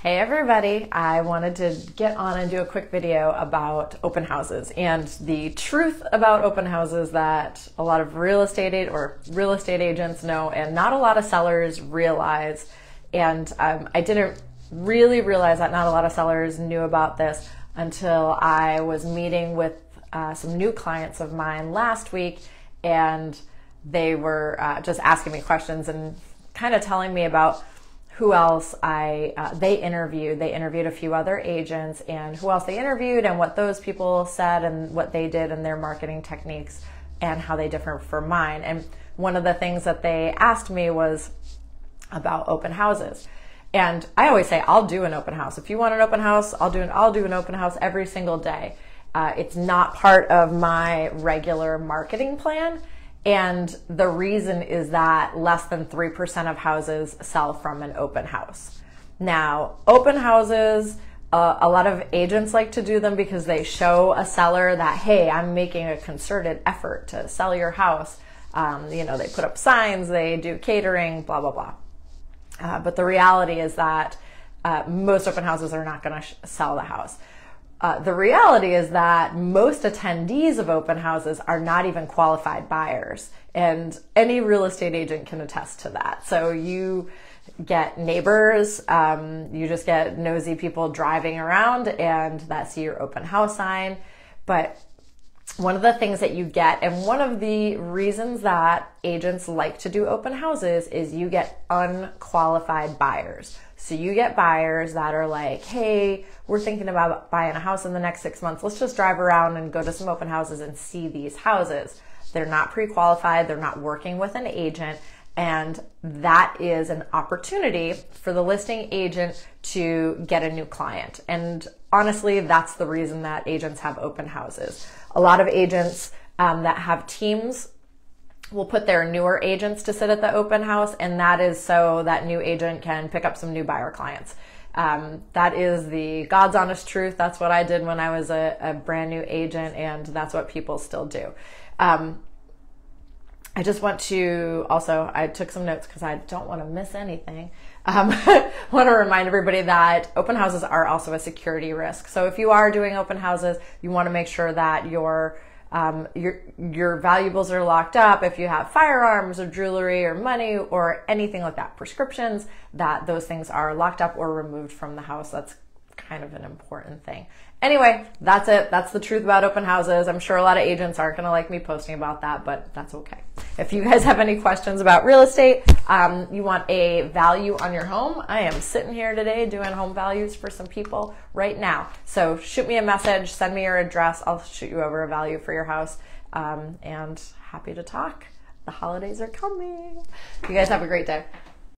Hey everybody, I wanted to get on and do a quick video about open houses and the truth about open houses that a lot of real estate or real estate agents know and not a lot of sellers realize. And um, I didn't really realize that not a lot of sellers knew about this until I was meeting with uh, some new clients of mine last week and they were uh, just asking me questions and kind of telling me about who else I uh, they interviewed. They interviewed a few other agents and who else they interviewed and what those people said and what they did and their marketing techniques and how they differ from mine. And one of the things that they asked me was about open houses. And I always say I'll do an open house. If you want an open house, I'll do an I'll do an open house every single day. Uh, it's not part of my regular marketing plan and the reason is that less than 3% of houses sell from an open house. Now, open houses, uh, a lot of agents like to do them because they show a seller that, hey, I'm making a concerted effort to sell your house. Um, you know, they put up signs, they do catering, blah, blah, blah. Uh, but the reality is that uh, most open houses are not going to sh- sell the house. Uh, the reality is that most attendees of open houses are not even qualified buyers, and any real estate agent can attest to that. So you get neighbors, um, you just get nosy people driving around, and that see your open house sign. But one of the things that you get, and one of the reasons that agents like to do open houses is you get unqualified buyers. So you get buyers that are like, hey, we're thinking about buying a house in the next six months. Let's just drive around and go to some open houses and see these houses. They're not pre qualified, they're not working with an agent. And that is an opportunity for the listing agent to get a new client. And honestly, that's the reason that agents have open houses. A lot of agents um, that have teams will put their newer agents to sit at the open house, and that is so that new agent can pick up some new buyer clients. Um, that is the God's honest truth. That's what I did when I was a, a brand new agent, and that's what people still do. Um, I just want to also, I took some notes because I don't want to miss anything. Um, want to remind everybody that open houses are also a security risk. So if you are doing open houses, you want to make sure that your um, your your valuables are locked up. If you have firearms or jewelry or money or anything like that, prescriptions, that those things are locked up or removed from the house. That's kind of an important thing. Anyway, that's it. That's the truth about open houses. I'm sure a lot of agents aren't going to like me posting about that, but that's okay. If you guys have any questions about real estate, um, you want a value on your home, I am sitting here today doing home values for some people right now. So shoot me a message, send me your address. I'll shoot you over a value for your house. Um, and happy to talk. The holidays are coming. You guys have a great day.